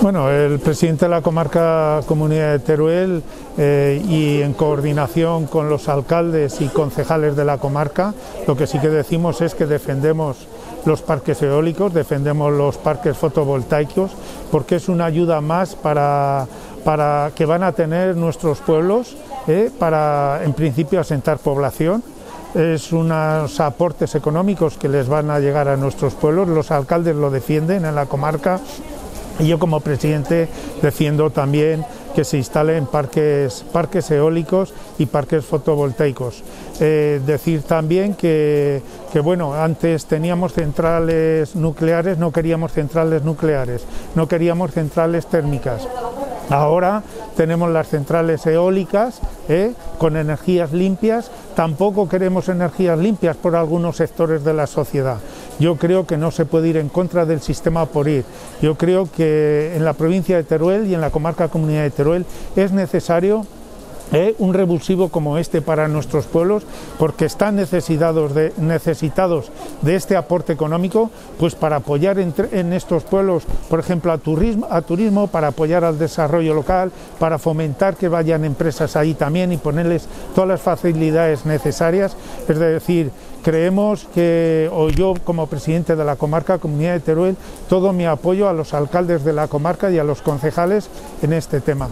Bueno, el presidente de la comarca Comunidad de Teruel eh, y en coordinación con los alcaldes y concejales de la comarca, lo que sí que decimos es que defendemos los parques eólicos, defendemos los parques fotovoltaicos, porque es una ayuda más para, para que van a tener nuestros pueblos eh, para, en principio, asentar población. Es unos aportes económicos que les van a llegar a nuestros pueblos, los alcaldes lo defienden en la comarca y yo como presidente defiendo también que se instalen parques, parques eólicos y parques fotovoltaicos. Eh, decir también que, que, bueno, antes teníamos centrales nucleares, no queríamos centrales nucleares, no queríamos centrales térmicas. Ahora tenemos las centrales eólicas ¿eh? con energías limpias, tampoco queremos energías limpias por algunos sectores de la sociedad. Yo creo que no se puede ir en contra del sistema por ir. Yo creo que en la provincia de Teruel y en la comarca Comunidad de Teruel es necesario ¿eh? un revulsivo como este para nuestros pueblos, porque están necesitados de, necesitados de este aporte económico, pues para apoyar en, estos pueblos, por ejemplo, a turismo, a turismo, para apoyar al desarrollo local, para fomentar que vayan empresas ahí también y ponerles todas las facilidades necesarias. Es decir, creemos que, o yo como presidente de la comarca Comunidad de Teruel, todo mi apoyo a los alcaldes de la comarca y a los concejales en este tema.